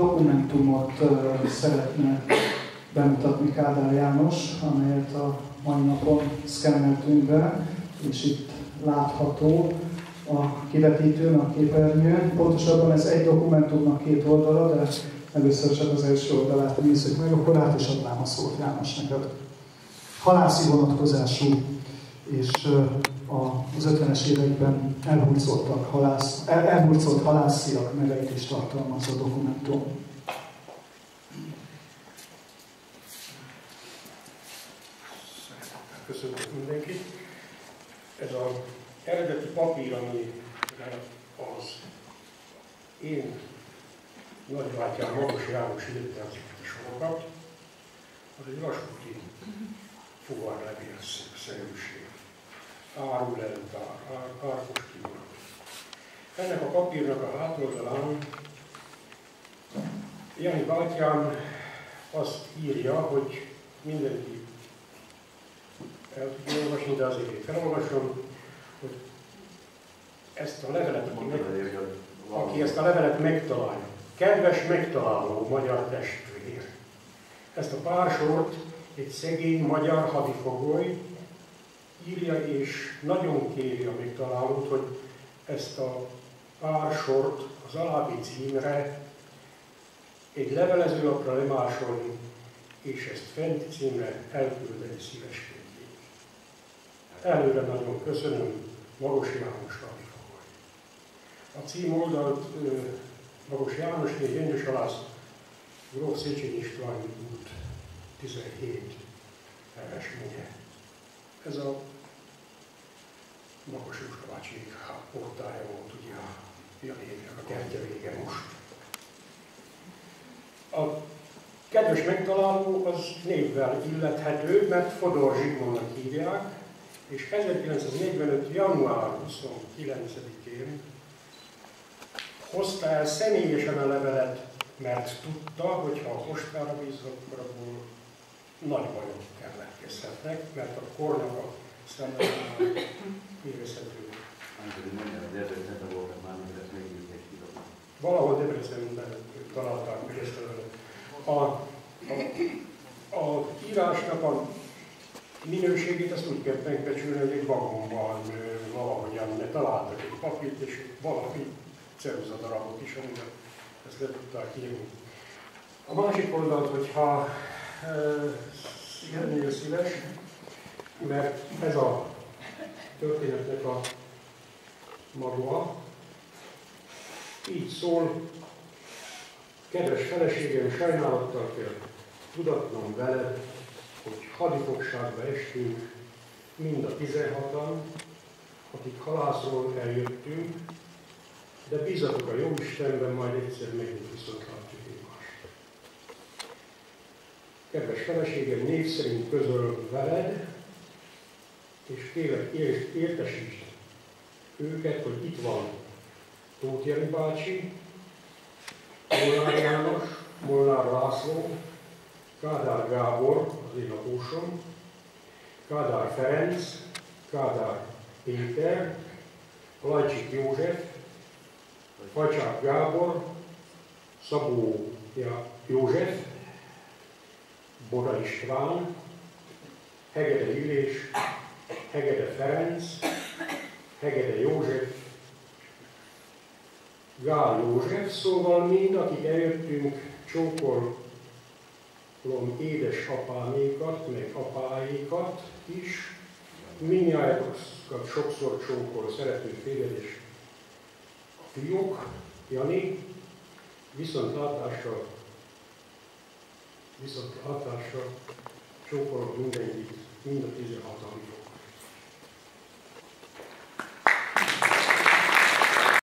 dokumentumot szeretne bemutatni Kádár János, amelyet a mai napon szkenneltünk be, és itt látható a kivetítőn, a képernyőn. Pontosabban ez egy dokumentumnak két oldala, de először csak az első oldalát nézzük meg, akkor át is adnám a szót János neked. Halászi vonatkozású, és az 50-es években elhurcoltak halász, el, elhurcolt halásziak neveit is tartalmaz a dokumentum. Köszönöm mindenkit. Ez az eredeti papír, ami az én nagybátyám Magas János írta ezeket a sorokat, az egy vasúti fuvarlevél-szerűség. Árul eltár, árkos kívül. Ennek a papírnak a hátoldalán Jani bátyám azt írja, hogy mindenki el tudja olvasni, de azért én felolvasom, hogy ezt a levelet, meg, aki ezt a levelet megtalálja, kedves megtaláló magyar testvér, ezt a pár sort egy szegény magyar hadifogoly írja és nagyon kéri a megtalálót, hogy ezt a pár sort az alábbi címre egy levelezőlapra lemásolni, és ezt fenti címre elküldeni szívesként. Előre nagyon köszönöm Magos János Radifogoly. A cím oldalt Magos János, Gyöngyös Alász, Gróf Széchenyi István út 17 eresménye. Ez a Magos Jóska bácsi portája volt ugye a Janévnek a kertje vége most. A kedves megtaláló az névvel illethető, mert Fodor Zsigmondnak hívják, és 1945. január 29-én hozta el személyesen a levelet, mert tudta, hogy ha a postára bízok, akkor abból nagy bajok keletkezhetnek, mert a kornak a szemben érezhető. Valahol Debrecenben találták meg ezt a, a, a, a írásnak a minőségét azt úgy kell megbecsülni, hogy egy vagonban valahogyan találtak egy papírt, és valami ceruzadarabot is, amiben ezt le tudták írni. A másik oldalt, hogyha lennél szíves, mert ez a történetnek a maga, így szól, kedves feleségem, sajnálattal kell tudatnom veled, hogy hadifogságba estünk, mind a 16-an, akik halászról eljöttünk, de bízatok a jó Istenben, majd egyszer megint viszont látjuk. Kedves feleségem, név szerint közöl veled, és kérlek, értesítsd őket, hogy itt van Tóth Jani bácsi, Molnár János, Molnár László, Kádár Gábor, az én apósom, Kádár Ferenc, Kádár Péter, Lajcsik József, Facsák Gábor, Szabó József, Boda István, Hegede Illés, Hegede Ferenc, Hegede József, Gál József, szóval mind, akik eljöttünk, csókolom édesapámékat, meg apáékat is, minnyájatokat sokszor csókol szerető férjed és fiúk, Jani, viszont viszont látásra csókolok mindenkit, mind a 16 fog.